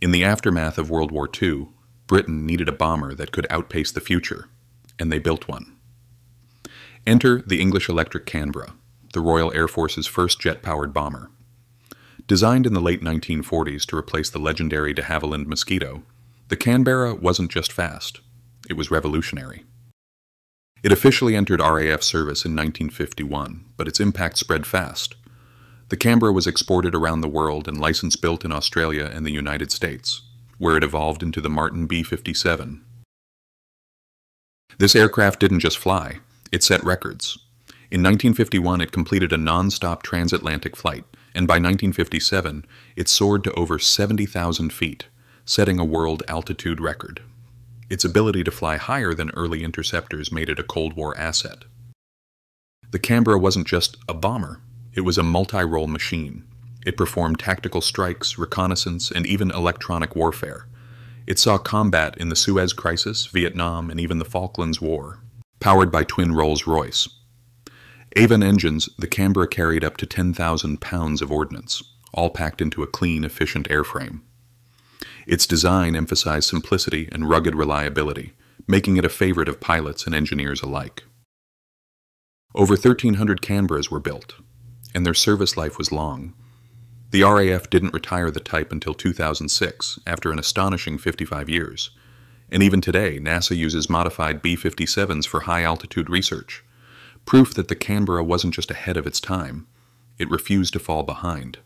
In the aftermath of World War II, Britain needed a bomber that could outpace the future, and they built one. Enter the English Electric Canberra, the Royal Air Force's first jet-powered bomber. Designed in the late 1940s to replace the legendary de Havilland Mosquito, the Canberra wasn't just fast, it was revolutionary. It officially entered RAF service in 1951, but its impact spread fast. The Canberra was exported around the world and license built in Australia and the United States, where it evolved into the Martin B-57. This aircraft didn't just fly, it set records. In 1951, it completed a non-stop transatlantic flight, and by 1957, it soared to over 70,000 feet, setting a world altitude record. Its ability to fly higher than early interceptors made it a Cold War asset. The Canberra wasn't just a bomber, it was a multi-role machine. It performed tactical strikes, reconnaissance, and even electronic warfare. It saw combat in the Suez Crisis, Vietnam, and even the Falklands War, powered by twin Rolls-Royce. Avon engines, the Canberra carried up to 10,000 pounds of ordnance, all packed into a clean, efficient airframe. Its design emphasized simplicity and rugged reliability, making it a favorite of pilots and engineers alike. Over 1,300 Canberras were built, and their service life was long. The RAF didn't retire the type until 2006, after an astonishing 55 years. And even today, NASA uses modified B-57s for high-altitude research, proof that the Canberra wasn't just ahead of its time, it refused to fall behind.